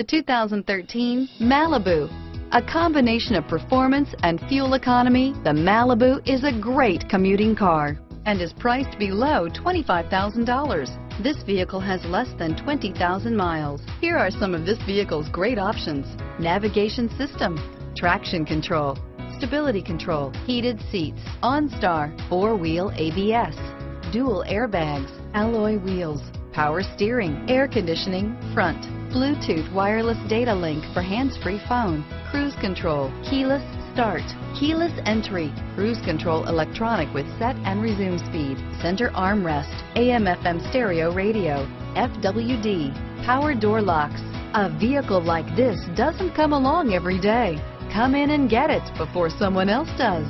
The 2013 Malibu. A combination of performance and fuel economy, the Malibu is a great commuting car and is priced below $25,000. This vehicle has less than 20,000 miles. Here are some of this vehicle's great options. Navigation system, traction control, stability control, heated seats, OnStar, four-wheel ABS, dual airbags, alloy wheels, power steering, air conditioning, front, Bluetooth wireless data link for hands-free phone, cruise control, keyless start, keyless entry, cruise control electronic with set and resume speed, center armrest, AM FM stereo radio, FWD, power door locks. A vehicle like this doesn't come along every day. Come in and get it before someone else does.